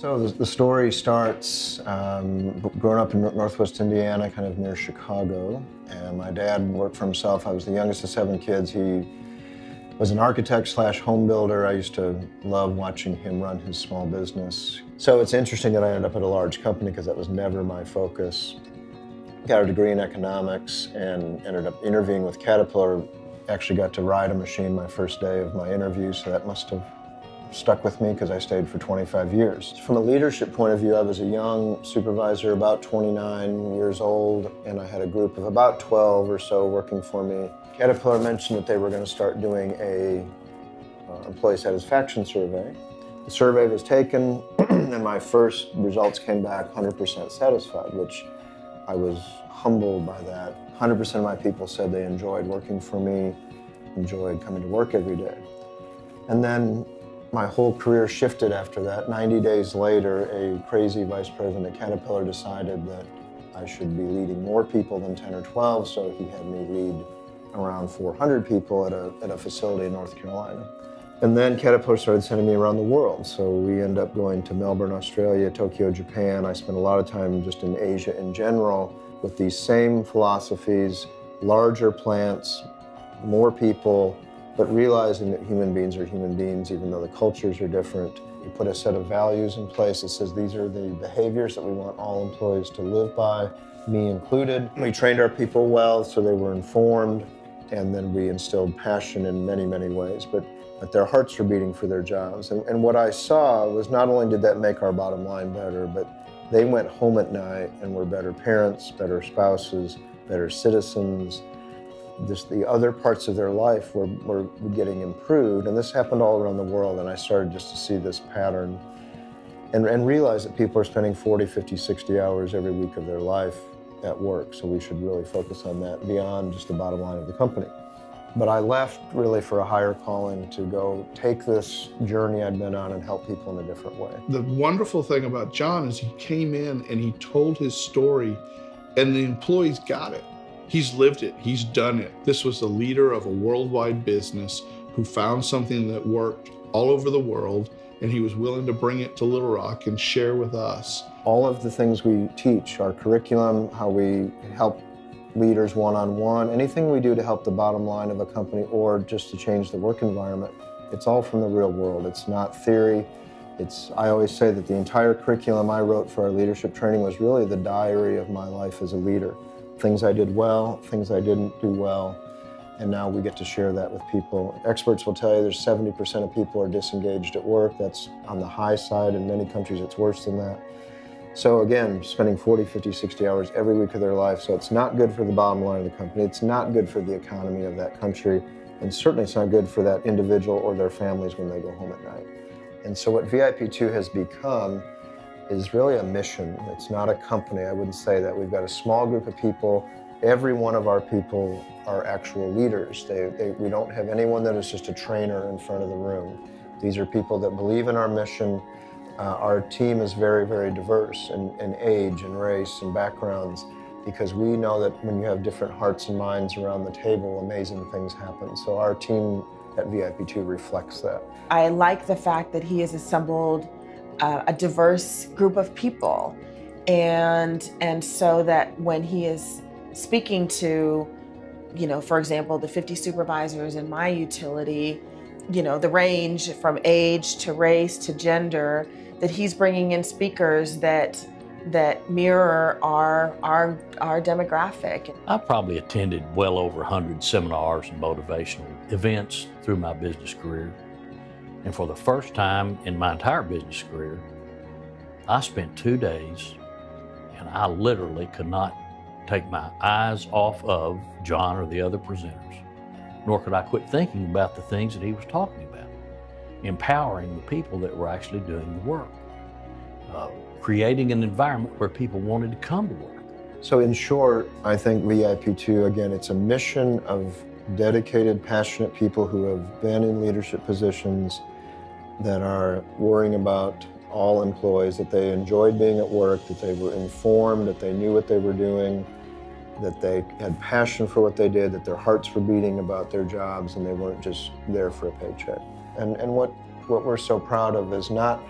So the, the story starts um, growing up in Northwest Indiana, kind of near Chicago. And my dad worked for himself. I was the youngest of seven kids. He was an architect slash home builder. I used to love watching him run his small business. So it's interesting that I ended up at a large company because that was never my focus. Got a degree in economics and ended up interviewing with Caterpillar. Actually got to ride a machine my first day of my interview, so that must have stuck with me because I stayed for 25 years. From a leadership point of view, I was a young supervisor, about 29 years old, and I had a group of about 12 or so working for me. Caterpillar mentioned that they were going to start doing a uh, employee satisfaction survey. The survey was taken, and my first results came back 100% satisfied, which I was humbled by that. 100% of my people said they enjoyed working for me, enjoyed coming to work every day. And then my whole career shifted after that. 90 days later, a crazy vice president at Caterpillar decided that I should be leading more people than 10 or 12, so he had me lead around 400 people at a, at a facility in North Carolina. And then Caterpillar started sending me around the world. So we end up going to Melbourne, Australia, Tokyo, Japan. I spent a lot of time just in Asia in general with these same philosophies, larger plants, more people, but realizing that human beings are human beings, even though the cultures are different. You put a set of values in place that says these are the behaviors that we want all employees to live by, me included. We trained our people well so they were informed, and then we instilled passion in many, many ways. But but their hearts were beating for their jobs. And, and what I saw was not only did that make our bottom line better, but they went home at night and were better parents, better spouses, better citizens, just the other parts of their life were, were getting improved. And this happened all around the world. And I started just to see this pattern and, and realize that people are spending 40, 50, 60 hours every week of their life at work. So we should really focus on that beyond just the bottom line of the company. But I left really for a higher calling to go take this journey I'd been on and help people in a different way. The wonderful thing about Jon is he came in and he told his story, and the employees got it. He's lived it, he's done it. This was the leader of a worldwide business who found something that worked all over the world, and he was willing to bring it to Little Rock and share with us. All of the things we teach, our curriculum, how we help leaders one-on-one, anything we do to help the bottom line of a company or just to change the work environment, it's all from the real world. It's not theory. It's, I always say that the entire curriculum I wrote for our leadership training was really the diary of my life as a leader things I did well, things I didn't do well, and now we get to share that with people. Experts will tell you there's 70% of people are disengaged at work. That's on the high side. In many countries, it's worse than that. So again, spending 40, 50, 60 hours every week of their life. So it's not good for the bottom line of the company. It's not good for the economy of that country. And certainly it's not good for that individual or their families when they go home at night. And so what VIP2 has become is really a mission. It's not a company. I wouldn't say that. We've got a small group of people. Every one of our people are actual leaders. They, they, we don't have anyone that is just a trainer in front of the room. These are people that believe in our mission. Uh, our team is very, very diverse in, in age and race and backgrounds because we know that when you have different hearts and minds around the table, amazing things happen. So our team at VIP2 reflects that. I like the fact that he has assembled uh, a diverse group of people. And, and so that when he is speaking to, you know, for example, the 50 supervisors in my utility, you know, the range from age to race to gender, that he's bringing in speakers that that mirror our our our demographic. I probably attended well over 100 seminars and motivational events through my business career. And for the first time in my entire business career, I spent two days and I literally could not take my eyes off of Jon or the other presenters, nor could I quit thinking about the things that he was talking about, empowering the people that were actually doing the work, uh, creating an environment where people wanted to come to work. So in short, I think VIP2, again, it's a mission of dedicated, passionate people who have been in leadership positions that are worrying about all employees, that they enjoyed being at work, that they were informed, that they knew what they were doing, that they had passion for what they did, that their hearts were beating about their jobs and they weren't just there for a paycheck. And, and what, what we're so proud of is not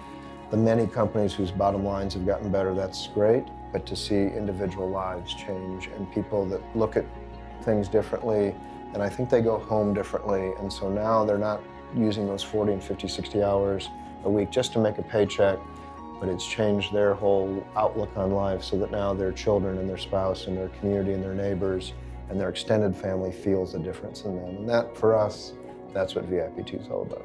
the many companies whose bottom lines have gotten better, that's great. But to see individual lives change and people that look at things differently, and I think they go home differently. And so now they're not using those 40 and 50, 60 hours a week just to make a paycheck, but it's changed their whole outlook on life so that now their children and their spouse and their community and their neighbors and their extended family feels the difference in them. And that, for us, that's what VIP2 is all about.